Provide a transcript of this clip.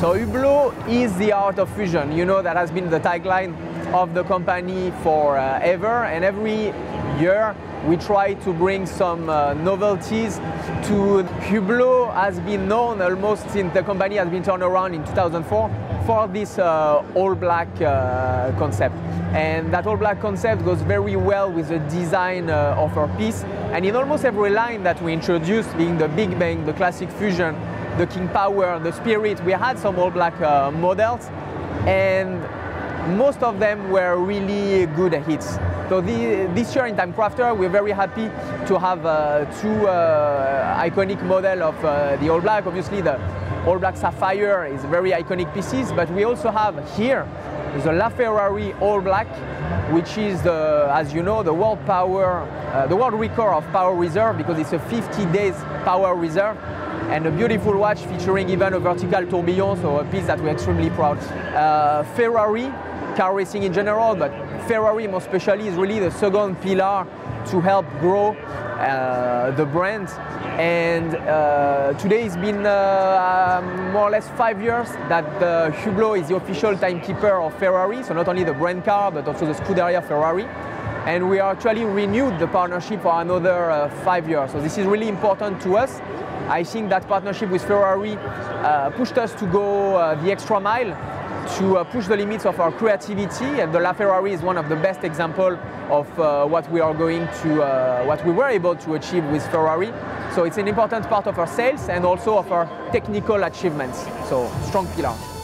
So Hublot is the art of fusion. You know that has been the tagline of the company forever, and every year we try to bring some uh, novelties to Hublot has been known almost since the company has been turned around in 2004 for this uh, all black uh, concept. And that all black concept goes very well with the design uh, of our piece. And in almost every line that we introduced, being the Big Bang, the Classic Fusion, the King Power, the Spirit, we had some all black uh, models. And most of them were really good hits. So the, this year in Time Crafter, we're very happy to have uh, two uh, iconic model of uh, the All Black. Obviously, the All Black Sapphire is very iconic pieces, but we also have here the LaFerrari All Black, which is, the, as you know, the world power, uh, the world record of power reserve because it's a 50 days power reserve and a beautiful watch featuring even a vertical tourbillon, so a piece that we're extremely proud. Uh, Ferrari car racing in general, but Ferrari more especially is really the second pillar to help grow uh, the brand. And uh, today it's been uh, um, more or less five years that uh, Hublot is the official timekeeper of Ferrari, so not only the brand car, but also the Scuderia Ferrari. And we actually renewed the partnership for another uh, five years. So this is really important to us. I think that partnership with Ferrari uh, pushed us to go uh, the extra mile to uh, push the limits of our creativity and the LaFerrari is one of the best examples of uh, what we are going to, uh, what we were able to achieve with Ferrari. So it's an important part of our sales and also of our technical achievements. So strong pillar.